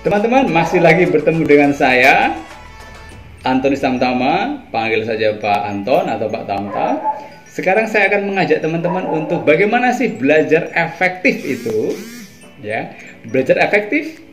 Teman-teman masih lagi bertemu dengan saya Antoni Tamtama, panggil saja Pak Anton atau Pak Tamta. Sekarang saya akan mengajak teman-teman untuk bagaimana sih belajar efektif itu, ya. Belajar efektif,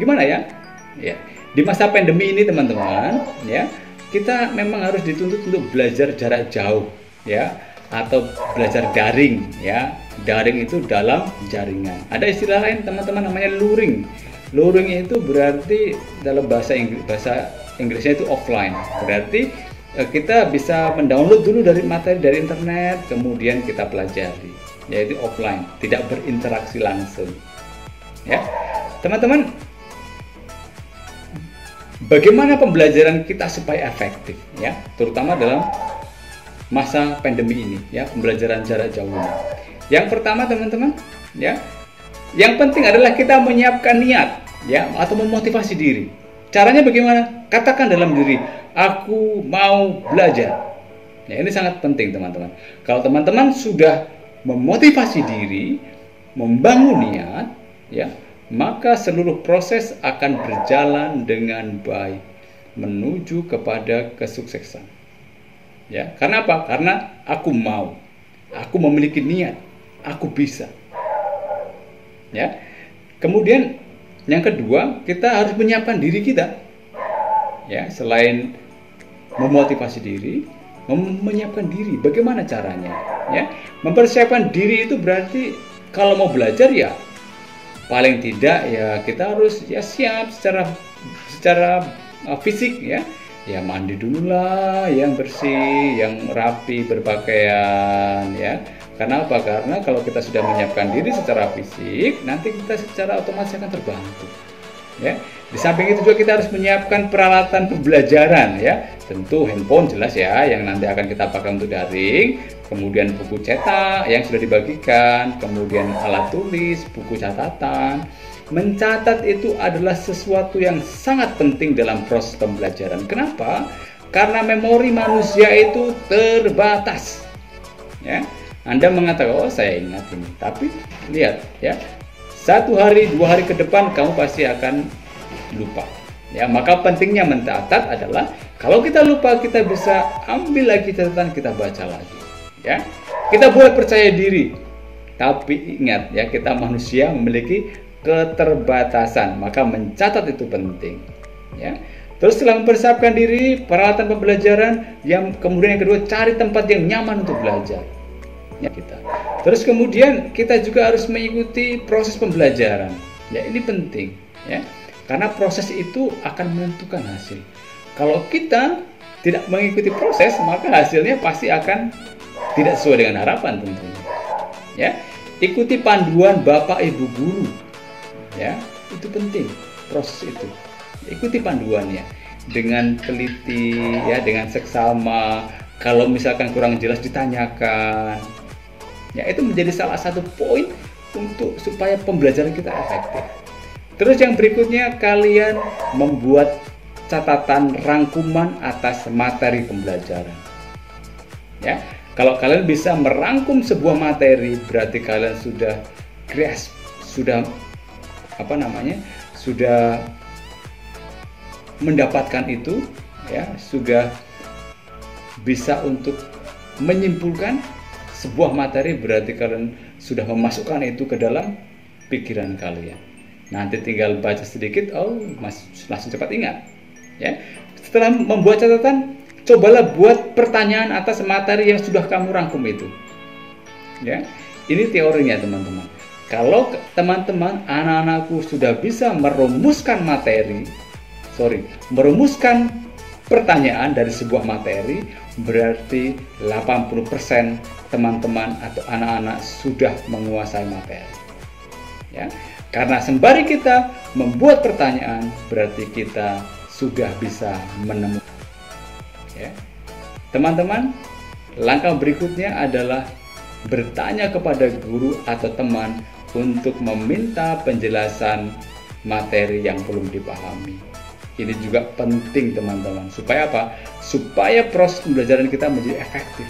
gimana ya? Ya, di masa pandemi ini teman-teman, ya, kita memang harus dituntut untuk belajar jarak jauh, ya, atau belajar daring, ya daring itu dalam jaringan. Ada istilah lain teman-teman namanya luring. Luring itu berarti dalam bahasa Inggris bahasa Inggrisnya itu offline. Berarti eh, kita bisa mendownload dulu dari materi dari internet, kemudian kita pelajari, yaitu offline, tidak berinteraksi langsung. Ya, teman-teman, bagaimana pembelajaran kita supaya efektif, ya, terutama dalam masa pandemi ini, ya, pembelajaran jarak jauh ini. Yang pertama teman-teman, ya. Yang penting adalah kita menyiapkan niat, ya, atau memotivasi diri. Caranya bagaimana? Katakan dalam diri, aku mau belajar. Ya, ini sangat penting teman-teman. Kalau teman-teman sudah memotivasi diri, membangun niat, ya, maka seluruh proses akan berjalan dengan baik menuju kepada kesuksesan. Ya, karena apa? Karena aku mau. Aku memiliki niat aku bisa. Ya. Kemudian yang kedua, kita harus menyiapkan diri kita. Ya, selain memotivasi diri, mem menyiapkan diri. Bagaimana caranya? Ya, mempersiapkan diri itu berarti kalau mau belajar ya paling tidak ya kita harus ya siap secara secara uh, fisik ya ya mandi dulu lah yang bersih yang rapi berpakaian ya karena apa? Karena kalau kita sudah menyiapkan diri secara fisik, nanti kita secara otomatis akan terbantu. Ya. Di samping itu juga kita harus menyiapkan peralatan pembelajaran ya. Tentu handphone jelas ya yang nanti akan kita pakai untuk daring, kemudian buku cetak yang sudah dibagikan, kemudian alat tulis, buku catatan. Mencatat itu adalah sesuatu yang sangat penting dalam proses pembelajaran. Kenapa? Karena memori manusia itu terbatas. Ya anda mengatakan, oh saya ingat ini. Tapi lihat ya, satu hari, dua hari ke depan kamu pasti akan lupa. Ya, maka pentingnya mencatat adalah kalau kita lupa kita bisa ambil lagi catatan kita baca lagi. Ya, kita boleh percaya diri, tapi ingat ya kita manusia memiliki keterbatasan, maka mencatat itu penting. Ya, Terus setelah mempersiapkan diri, peralatan pembelajaran, yang kemudian yang kedua cari tempat yang nyaman untuk belajar kita. Terus kemudian kita juga harus mengikuti proses pembelajaran. Ya ini penting ya. Karena proses itu akan menentukan hasil. Kalau kita tidak mengikuti proses, maka hasilnya pasti akan tidak sesuai dengan harapan tentunya. Ya, ikuti panduan Bapak Ibu guru. Ya, itu penting proses itu. Ikuti panduannya dengan teliti ya, dengan seksama. Kalau misalkan kurang jelas ditanyakan, Ya, itu menjadi salah satu poin untuk supaya pembelajaran kita efektif. Terus yang berikutnya kalian membuat catatan rangkuman atas materi pembelajaran. Ya, kalau kalian bisa merangkum sebuah materi berarti kalian sudah grasp, sudah apa namanya? sudah mendapatkan itu ya, sudah bisa untuk menyimpulkan sebuah materi berarti kalian sudah memasukkan itu ke dalam pikiran kalian. Nanti tinggal baca sedikit, oh mas, langsung cepat ingat. Ya. Setelah membuat catatan, cobalah buat pertanyaan atas materi yang sudah kamu rangkum itu. Ya, ini teorinya teman-teman. Kalau teman-teman anak-anakku sudah bisa merumuskan materi, sorry, merumuskan pertanyaan dari sebuah materi, berarti 80% teman-teman atau anak-anak sudah menguasai materi. Ya, karena sembari kita membuat pertanyaan, berarti kita sudah bisa menemukan. Ya. Teman-teman, langkah berikutnya adalah bertanya kepada guru atau teman untuk meminta penjelasan materi yang belum dipahami. Ini juga penting teman-teman. Supaya apa? Supaya proses pembelajaran kita menjadi efektif.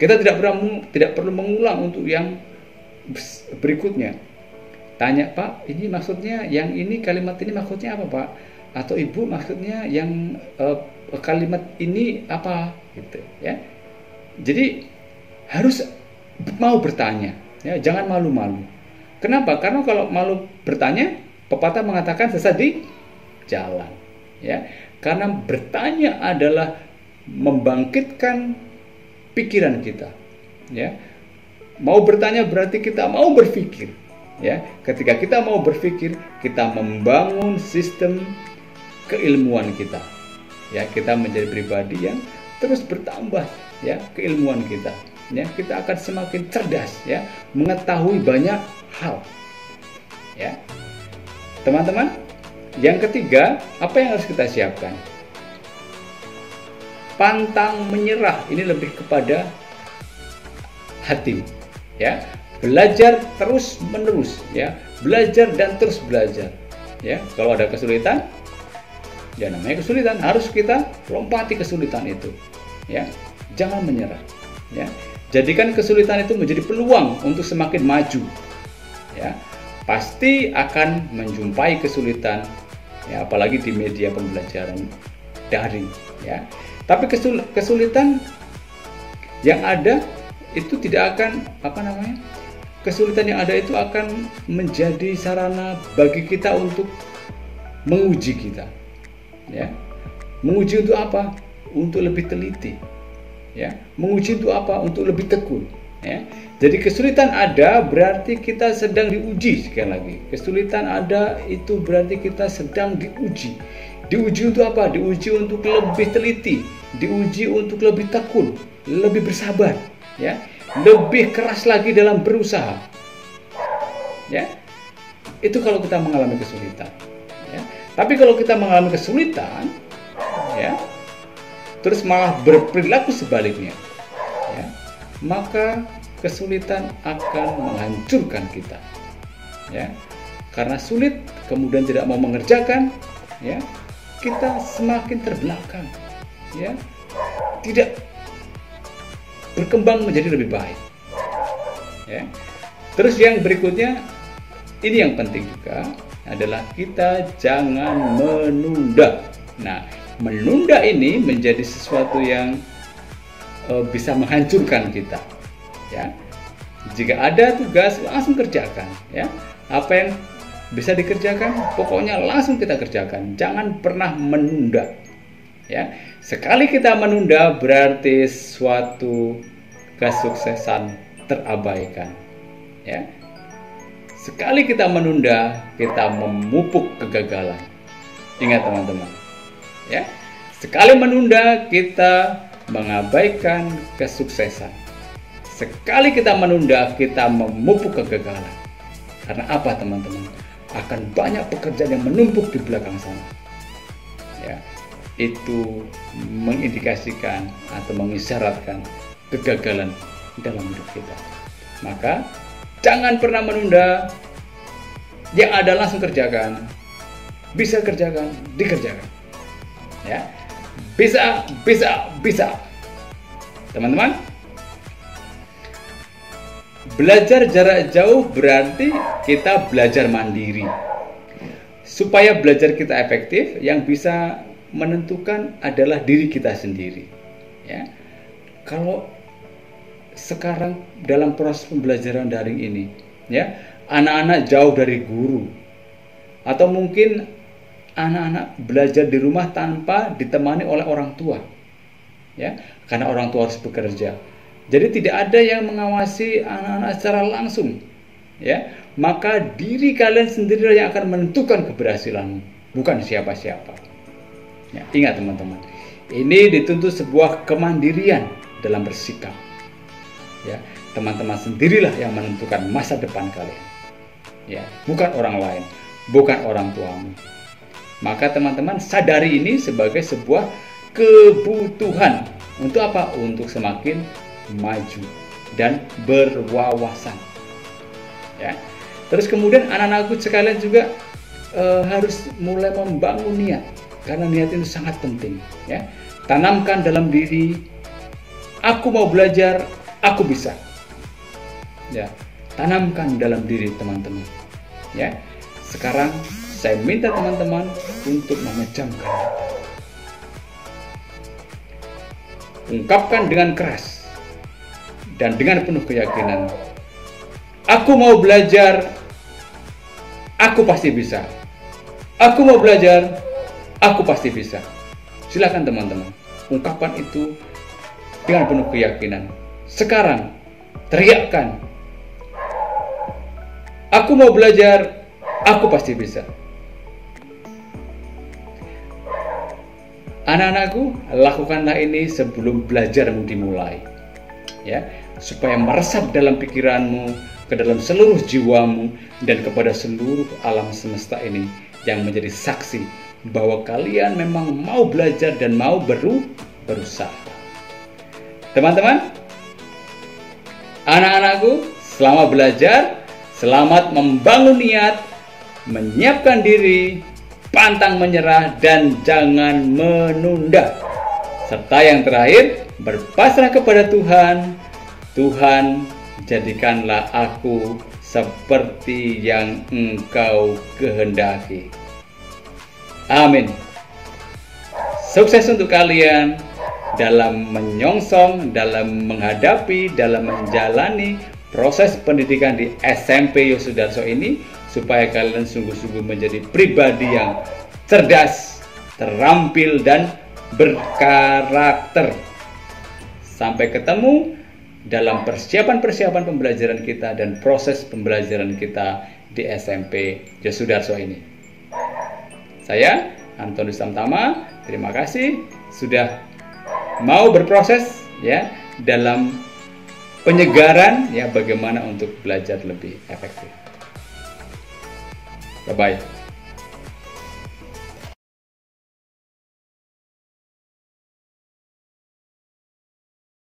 Kita tidak perlu tidak perlu mengulang untuk yang berikutnya. tanya Pak ini maksudnya yang ini kalimat ini maksudnya apa Pak? Atau Ibu maksudnya yang uh, kalimat ini apa? Gitu ya. Jadi harus mau bertanya ya. Jangan malu-malu. Kenapa? Karena kalau malu bertanya pepatah mengatakan sesat di jalan ya. Karena bertanya adalah membangkitkan pikiran kita ya. Mau bertanya berarti kita mau berpikir ya. Ketika kita mau berpikir kita membangun sistem keilmuan kita ya. Kita menjadi pribadi yang terus bertambah ya keilmuan kita ya. Kita akan semakin cerdas ya. Mengetahui banyak hal ya. Teman-teman yang ketiga apa yang harus kita siapkan? Pantang menyerah ini lebih kepada hati ya. Belajar terus menerus ya. Belajar dan terus belajar ya. Kalau ada kesulitan ya namanya kesulitan harus kita lompati kesulitan itu ya. Jangan menyerah ya. Jadikan kesulitan itu menjadi peluang untuk semakin maju ya. Pasti akan menjumpai kesulitan ya apalagi di media pembelajaran daring ya. Tapi kesul kesulitan yang ada itu tidak akan apa namanya kesulitan yang ada itu akan menjadi sarana bagi kita untuk menguji kita ya. Menguji untuk apa? Untuk lebih teliti ya. Menguji untuk apa? Untuk lebih tekun ya. Jadi kesulitan ada berarti kita sedang diuji sekali lagi. Kesulitan ada itu berarti kita sedang diuji. Diuji untuk apa? Diuji untuk lebih teliti. Diuji untuk lebih tekun lebih bersabar ya. Lebih keras lagi dalam berusaha ya. Itu kalau kita mengalami kesulitan tapi kalau kita mengalami kesulitan, ya, terus malah berperilaku sebaliknya, ya, maka kesulitan akan menghancurkan kita, ya, karena sulit kemudian tidak mau mengerjakan, ya, kita semakin terbelakang, ya, tidak berkembang menjadi lebih baik, ya. Terus yang berikutnya ini yang penting juga adalah kita jangan menunda. Nah, menunda ini menjadi sesuatu yang uh, bisa menghancurkan kita. Ya, jika ada tugas langsung kerjakan. Ya, apa yang bisa dikerjakan, pokoknya langsung kita kerjakan. Jangan pernah menunda. Ya, sekali kita menunda berarti suatu kesuksesan terabaikan. Ya, Sekali kita menunda, kita memupuk kegagalan. Ingat teman-teman. Ya. Sekali menunda, kita mengabaikan kesuksesan. Sekali kita menunda, kita memupuk kegagalan. Karena apa teman-teman? Akan banyak pekerjaan yang menumpuk di belakang sana. Ya, itu mengindikasikan atau mengisyaratkan kegagalan dalam hidup kita. Maka Jangan pernah menunda. Yang ada langsung kerjakan. Bisa kerjakan, dikerjakan. Ya. Bisa, bisa, bisa. Teman-teman, belajar jarak jauh berarti kita belajar mandiri. Supaya belajar kita efektif, yang bisa menentukan adalah diri kita sendiri. Ya. Kalau sekarang dalam proses pembelajaran daring ini ya anak-anak jauh dari guru atau mungkin anak-anak belajar di rumah tanpa ditemani oleh orang tua. Ya karena orang tua harus bekerja. Jadi tidak ada yang mengawasi anak-anak secara langsung. Ya maka diri kalian sendiri yang akan menentukan keberhasilan bukan siapa-siapa. Ya, ingat teman-teman ini dituntut sebuah kemandirian dalam bersikap. Ya teman-teman sendirilah yang menentukan masa depan kalian. Ya bukan orang lain bukan orang tuamu maka teman-teman sadari ini sebagai sebuah kebutuhan untuk apa untuk semakin maju dan berwawasan ya terus kemudian anak-anakku sekalian juga e, harus mulai membangun niat karena niat itu sangat penting ya tanamkan dalam diri aku mau belajar aku bisa. Ya, tanamkan dalam diri teman-teman. ya. Sekarang saya minta teman-teman untuk memejamkan. Ungkapkan dengan keras dan dengan penuh keyakinan. Aku mau belajar, aku pasti bisa. Aku mau belajar, aku pasti bisa. Silakan teman-teman, ungkapkan itu dengan penuh keyakinan. Sekarang, teriakkan. Aku mau belajar, aku pasti bisa. Anak-anakku, lakukanlah ini sebelum belajarmu dimulai. Ya, supaya meresap dalam pikiranmu, ke dalam seluruh jiwamu dan kepada seluruh alam semesta ini yang menjadi saksi bahwa kalian memang mau belajar dan mau beru berusaha. Teman-teman, anak-anakku, selamat belajar, selamat membangun niat, menyiapkan diri, pantang menyerah dan jangan menunda. Serta yang terakhir, berpasrah kepada Tuhan. Tuhan, jadikanlah aku seperti yang Engkau kehendaki. Amin. Sukses untuk kalian dalam menyongsong, dalam menghadapi, dalam menjalani proses pendidikan di SMP Yosudarso ini supaya kalian sungguh-sungguh menjadi pribadi yang cerdas, terampil dan berkarakter. Sampai ketemu dalam persiapan-persiapan pembelajaran kita dan proses pembelajaran kita di SMP Yosudarso ini. Saya Antonius Tamtama, terima kasih sudah mau berproses ya dalam penyegaran ya bagaimana untuk belajar lebih efektif. Bye-bye.